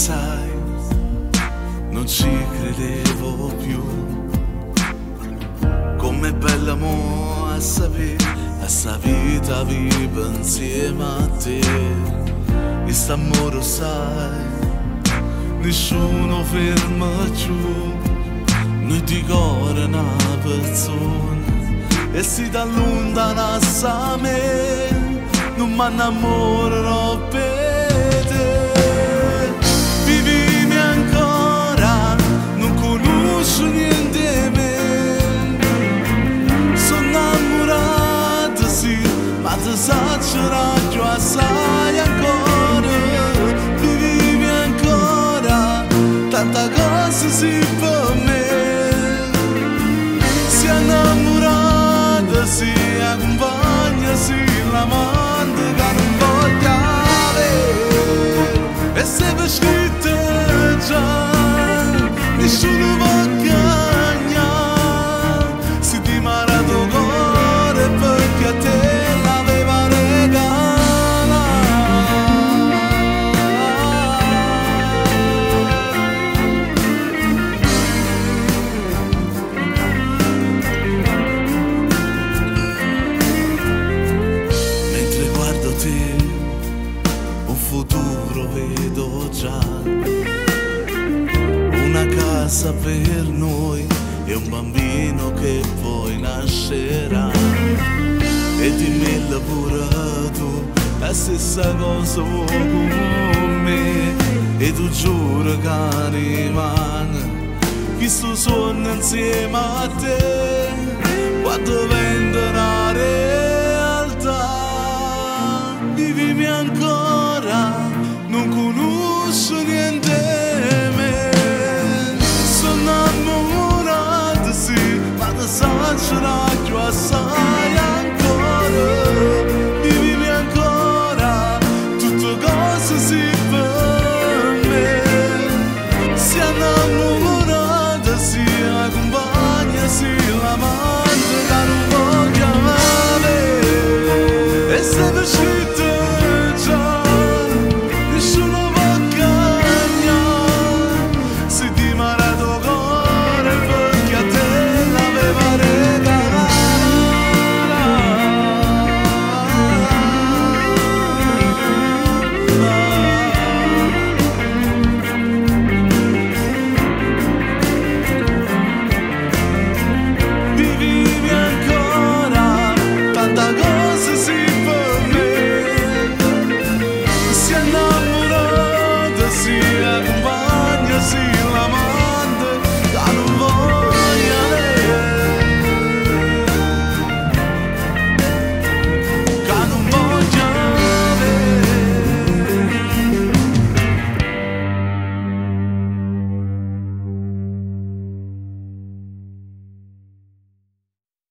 sai, non ci credevo più. Com'è bella mo a sapere, a sta vita viva insieme a te. E st'amore sai, nessuno ferma giù, noi di cuore una persona, e si da lontana me, non mi innamorerò ma ti sacerò giù assai ancora, vivimi ancora, tanta cosa si per me, si innamorata, si accompagna, si l'amante che non voglia avere, e se per scritto già, nessuno futuro vedo già. Una casa per noi e un bambino che poi nascerà. E dimmi pure tu, la stessa cosa con me. E tu giuro che rimane, che sto sogno insieme a te. Quando vende